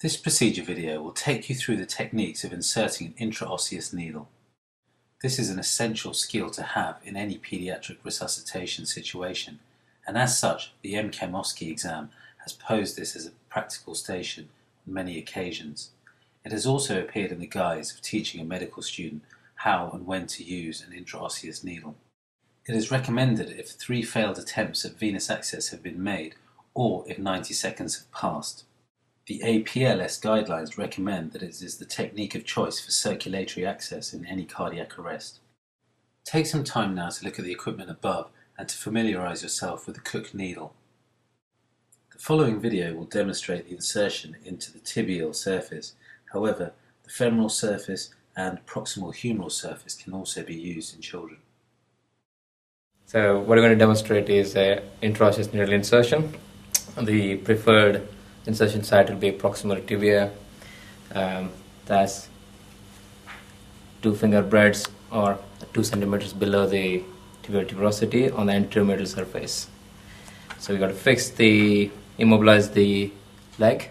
This procedure video will take you through the techniques of inserting an intraosseous needle. This is an essential skill to have in any pediatric resuscitation situation, and as such, the MCEM exam has posed this as a practical station on many occasions. It has also appeared in the guise of teaching a medical student how and when to use an intraosseous needle. It is recommended if three failed attempts at venous access have been made or if 90 seconds have passed. The APLS guidelines recommend that it is the technique of choice for circulatory access in any cardiac arrest. Take some time now to look at the equipment above and to familiarize yourself with the Cook needle. The following video will demonstrate the insertion into the tibial surface. However, the femoral surface and proximal humeral surface can also be used in children. So what we're going to demonstrate is an intraosseous needle insertion. The preferred insertion site will be proximal tibia. Um, that's two finger breadths or two centimeters below the tibial tuberosity on the anterior medial surface. So we got to fix the immobilize the leg